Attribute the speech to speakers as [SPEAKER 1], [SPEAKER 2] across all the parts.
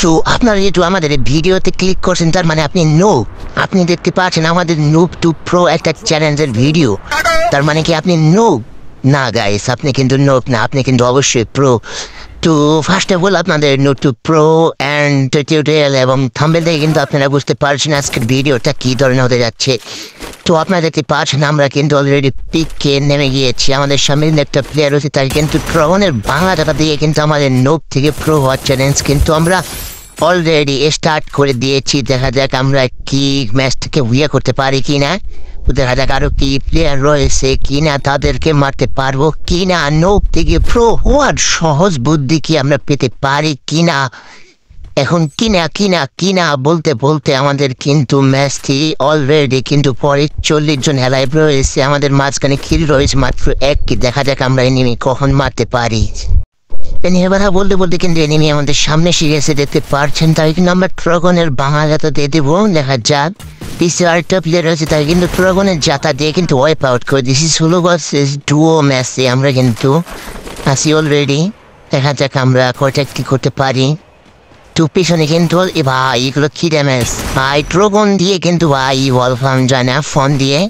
[SPEAKER 1] So আপনারা যেহেতু আমাদের ভিডিওতে ক্লিক করছেন, তার মানে আপনি নো আপনি দেখতে পাচ্ছেন আমাদের নোব টু প্রো একটা চ্যালেঞ্জের ভিডিও তার মানে কি আপনি নো না গাইস আপনি কিন্তু নোব না, আপনি কিন্তু অবশ্যই প্রো তো ফার্স্ট অফ অল আপনাদের নোট প্রো অ্যান্ড টিউটোরিয়াল এবং থাম্বেল থেকে কিন্তু আপনারা বুঝতে পারছেন আজকের ভিডিওটা কী ধরনের হতে যাচ্ছে। তো আপনারা দেখতে পাচ্ছেন আমরা কিন্তু অলরেডি পিককে নেমে গিয়েছি। আমাদের সামনে একটা প্লেয়ার রয়েছে তাই কিন্তু প্রবণের বাংলা টাকা দিয়ে কিন্তু আমাদের নোব থেকে প্রো হওয়ার চ্যালেঞ্জ কিন্তু আমরা অলরেডি স্টার্ট করে দিয়েছি। দেখা যাক আমরা কি ম্যাচ থেকে উইয়ে করতে পারি কি না দেখা আরও কি প্লেয়ার রয়েছে কি না তাদেরকে মারতে পারব কি না নোব থেকে প্রো হওয়ার সহজ বুদ্ধি কি আমরা পেতে পারি কিনা? এখন কিনা কিনা কিনা বলতে বলতে আমাদের কিন্তু ম্যাচটি অলরেডি কিন্তু পরে চল্লিশ জন হেলাইভ রয়েছে। আমাদের মাঝখানে কিল রয়েছে মাত্র এক কি দেখা যাক আমরা এনিমি কখন মারতে পারি। এনিমি কথা বলতে বলতে কিন্তু এনিমি আমাদের সামনে শিখেছে দেখতে পারছেন। তাই কিন্তু আমরা ট্রগনের বাংলাটা দিয়ে দেবো। দেখা যাক। পিসে আরেকটা প্লেয়ার রয়েছে তাই কিন্তু ট্রগনের জাতা দিয়ে কিন্তু ওয়াইপ আউট করে দিয়েছি। ষোলো ভার্সেস ডুও ম্যাচে আমরা কিন্তু আছি অলরেডি দেখা যাক আমরা কয়টা কি করতে পারি। তো পিছনে কিন্তু এ ভাই, এগুলো কি ড্যামেজ ভাই ট্রোগন দিয়ে কিন্তু ভাই ওয়ালফার্ম যায় না ফোন দিয়ে।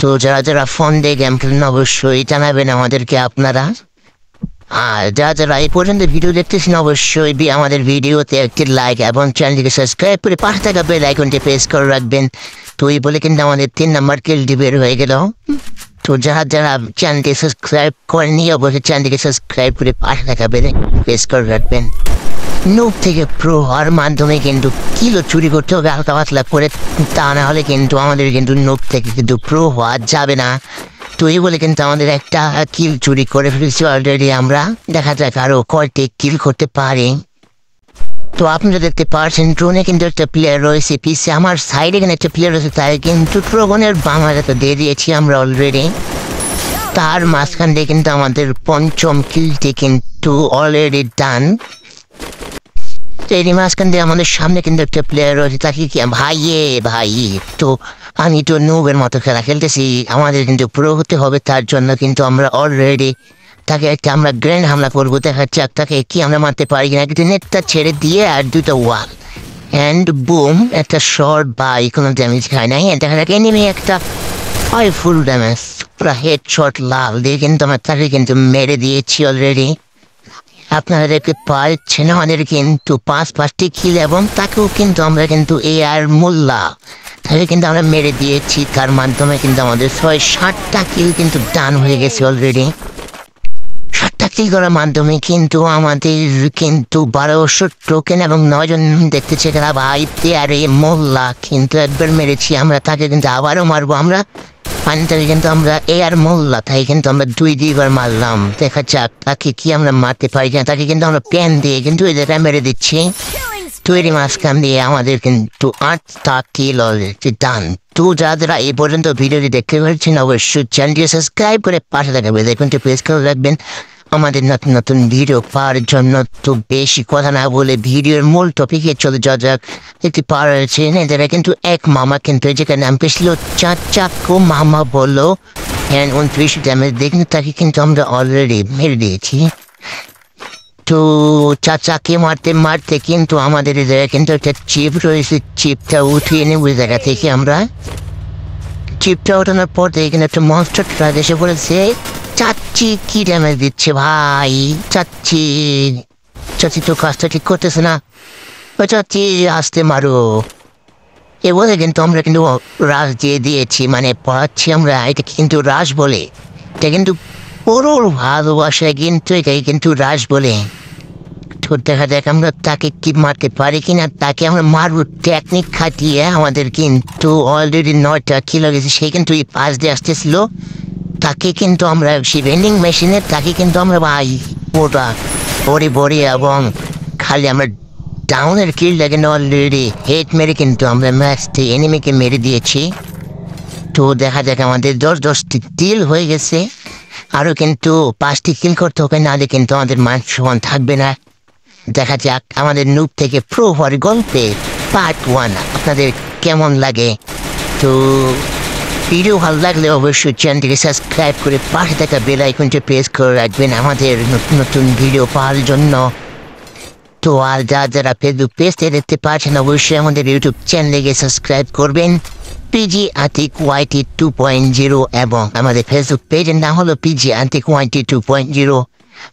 [SPEAKER 1] তো যারা যারা ফোন দিয়ে গেম খেলেন অবশ্যই জানাবেন আমাদেরকে আপনারা। আর যারা যারা এই পর্যন্ত ভিডিও দেখতেছেন, অবশ্যই বি- আমাদের ভিডিওতে একটি লাইক এবং চ্যানেলটিকে সাবস্ক্রাইব করে পাশে থাকা বেল আইকনটি প্রেস করে রাখবেন। তো এই বলে কিন্তু আমাদের তিন নম্বর কিলটি বের হয়ে গেল। তো যারা যারা চ্যানেলটি সাবস্ক্রাইব করেনি অবশ্যই চ্যানেলটিকে সাবস্ক্রাইব করে পাশে থাকা বেল প্রেস করে রাখবেন। নোট থেকে প্রো হওয়ার মাধ্যমে কিন্তু কিলো চুরি করতে হবে, হালকা পাতলা করে। তা না হলে কিন্তু আমাদের কিন্তু নোট থেকে কিন্তু প্রো হওয়া যাবে না। তো এই বলে কিন্তু আমাদের একটা কিল চুরি করে ফেলেছি অলরেডি আমরা। দেখা যাক আরও কয়টি কিল করতে পারি। তো আপনারা দেখতে পাচ্ছেন ড্রোনে কিন্তু একটা প্লেয়ার রয়েছে পিসে আমার সাইডে এখানে একটা প্লেয়ার রয়েছে, তাই কিন্তু ড্রোগনের বাংলাটা তো দিয়ে দিয়েছি আমরা অলরেডি তার মাঝখান দিয়ে কিন্তু আমাদের পঞ্চম কিলটি কিন্তু অলরেডি ডান এরই মাঝখান দিয়ে আমাদের সামনে কিন্তু একটা প্লেয়ার রয়েছে, তাকে কি ভাই এ, ভাই তো আমি তো নুবের মতো খেলা খেলতেছি, আমাদের কিন্তু পুরো হতে হবে, তার জন্য কিন্তু আমরা অলরেডি তাকে একটা আমরা গ্র্যান্ড হামলা করব, দেখা যাক তাকে কি আমরা মারতে পারি কিনা। কিন্তু নেটটা ছেড়ে দিয়ে আর দুটো ওয়াল অ্যান্ড বুম একটা শর্ট বা কোনো ড্যামেজ খায় নাই। দেখা যাক এনিমি একটা হয় ফুল ড্যামেজ পুরো হেড শট লাল দিয়ে কিন্তু আমরা তাকে কিন্তু মেরে দিয়েছি অলরেডি আপনারা দেখতে পাচ্ছেন আমাদের কিন্তু পাঁচ পাঁচটি কিল এবং তাকেও কিন্তু আমরা কিন্তু এ আর মোল্লা তাকে কিন্তু আমরা মেরে দিয়েছি। তার মাধ্যমে কিন্তু আমাদের ছয় ষাটটা কিল কিন্তু ডান হয়ে গেছে অলরেডি ষাটটা কিল করার মাধ্যমে কিন্তু আমাদের কিন্তু বারোশো টোকেন এবং নয়জন দেখতে তারা ভাই আর এ মোল্লা কিন্তু একবার মেরেছি। আমরা তাকে কিন্তু আবারও মারবো। আমরা পানিটাকে কিন্তু আমরা এ আর মোল্লা, তাই কিন্তু আমরা দুই দুইবার মারলাম। দেখা যাক, তাকে কি আমরা মারতে পারি না, তাকে কিন্তু আমরা প্যান দিয়ে কিন্তু এই মেরে দিচ্ছি। তৈরি মাঝখান দিয়ে আমাদের কিন্তু আটটা কিল অলরেডি ডান তো যারা যারা এই পর্যন্ত ভিডিওটি দেখতে পাচ্ছেন অবশ্যই চ্যানেলটি সাবস্ক্রাইব করে পাশে থাকবে দেখুন প্রেস করে রাখবেন। আমাদের নতুন নতুন ভিডিও পাওয়ার জন্য তো বেশি কথা না বলে ভিডিওর মূল টপিকে চলে যাওয়া যাক। একটি পাওয়ার রয়েছে এদের কিন্তু এক মামা কিন্তু জায়গায় নাম পেয়েছিল চার চাকু মামা বলল। হ্যাঁ উনত্রিশ ড্যামেজ দেখুন, তাকে কিন্তু আমরা অলরেডি মেরে দিয়েছি। তো চাচাকে মারতে মারতে কিন্তু আমাদের জায়গায় কিন্তু একটা চিপ রয়েছে চিপটা উঠিয়ে নেব ওই জায়গা থেকে আমরা। চিপটা ওঠানোর পর কিন্তু একটা মনস্টার ট্রাক এসে পড়েছে। চাচ্ছি কি ড্যামেজ দিচ্ছে ভাই? চাচ্ছি চাচ্ছি তো কাজটা ঠিক করতেছে না। ও চাচ্ছি আসতে মারো। এ বলে কিন্তু আমরা কিন্তু রাস দিয়ে দিয়েছি মানে পড়াচ্ছি আমরা এটা কিন্তু রাস বলে। এটা কিন্তু পুরোর ভালোবাসায় কিন্তু এটাই কিন্তু রাস বলে। তো দেখা যাক আমরা তাকে কি মারতে পারি কিনা, তাকে আমরা মারবো। টেকনিক খাটিয়ে আমাদের কিন্তু অলরেডি নয়টা কিলো গেছে, সে কিন্তু এই পাশ দিয়ে আসতেছিল। তাকে কিন্তু আমরা সেই ভেন্ডিং মেশিনে তাকে কিন্তু আমরা ভাই, ওটা বড়ি বড়ি এবং খালি আমরা ডাউনের কিল লাগে অলরেডি হেড মেরে কিন্তু আমরা ম্যাচটি এনিমিকে মেরে দিয়েছি। তো দেখা যাক আমাদের দশ দশটি তিল হয়ে গেছে। আরও কিন্তু পাঁচটি কিল করতে হবে, নাহলে কিন্তু আমাদের মান সমান থাকবে না। দেখা যাক আমাদের নুপ থেকে প্রো হওয়ার গল্পে পার্ট ওয়ান আপনাদের কেমন লাগে? তো ভিডিও ভালো লাগলে অবশ্যই চ্যানেলটিকে সাবস্ক্রাইব করে পাশে থাকা বেল আইকনটি প্রেস করে রাখবেন আমাদের নতুন নতুন ভিডিও পাওয়ার জন্য। তো আর যা, যারা ফেসবুক পেজতে দেখতে পাচ্ছেন, অবশ্যই আমাদের ইউটিউব চ্যানেলে গিয়ে সাবস্ক্রাইব করবেন PG Atik YT two point zero এবং আমাদের ফেসবুক পেজের নাম হলো PG Atik YT two point zero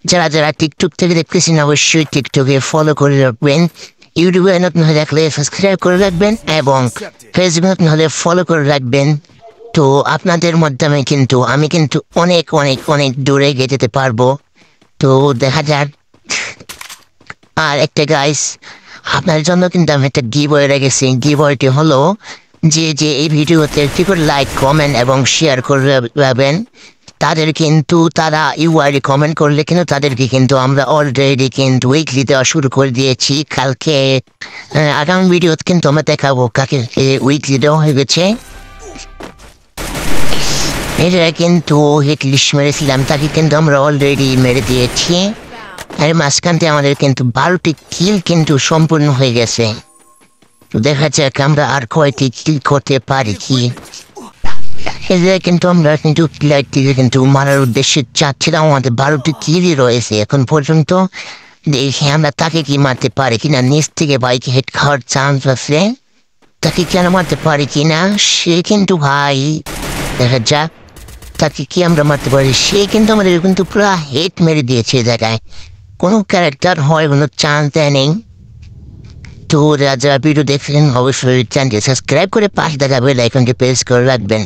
[SPEAKER 1] যারা যারা টিকটক থেকে দেখতেছেন, অবশ্যই টিকটকে ফলো করে রাখবেন। ইউটিউবে নতুন হলে রাখলে সাবস্ক্রাইব করে রাখবেন এবং ফেসবুক নতুন হলে ফলো করে রাখবেন। তো আপনাদের মাধ্যমে কিন্তু আমি কিন্তু অনেক অনেক অনেক দূরে গিয়ে যেতে পারব। তো দেখা যাক। আর একটা গাইস আপনার জন্য কিন্তু আমি একটা গিবয় রেখেছি। গিবয়টি হলো যে যে এই ভিডিওতে একটি করে লাইক কমেন্ট এবং শেয়ার করে রাখবেন তাদের কিন্তু তারা ইউআইডি কমেন্ট করলে কিন্তু তাদেরকে কিন্তু আমরা অলরেডি কিন্তু উইকলি দেওয়া শুরু করে দিয়েছি। কালকে আগামী ভিডিওতে কিন্তু আমরা দেখাবো কাকে উইকলি দেওয়া হয়ে গেছে। এটা কিন্তু হিট লিস্ট মেরেছিলাম তাকে কিন্তু আমরা অলরেডি মেরে দিয়েছি আর মাঝখানতে আমাদের কিন্তু বারোটি কিল কিন্তু সম্পূর্ণ হয়ে গেছে। তো দেখা যাক আমরা আর কয়টি কিল করতে পারি কি। এদের কিন্তু আমরা কিন্তু প্লেয়ার থেকে কিন্তু মারার উদ্দেশ্যে চাচ্ছিলাম আমাদের বারোটি কিলই রয়েছে। এখন পর্যন্ত দেখি আমরা তাকে কি মারতে পারি কিনা। নিচ থেকে বাইক হেড খাওয়ার চান্স আছে। তাকে কেন মারতে পারি কিনা? সে কিন্তু ভাই, দেখা যাক। তাকে কি আমরা মারতে পারি? সে কিন্তু আমাদের কিন্তু পুরো হেট মেরে দিয়েছে জায়গায়। কোনো ক্যারেক্টার হয়, কোনো চান্স দেয় নেই। তো রাজা ভিডিও দেখছেন অবশ্যই চ্যানেলটি সাবস্ক্রাইব করে পাশে দেখা বেল আইকনটি প্রেস করে রাখবেন।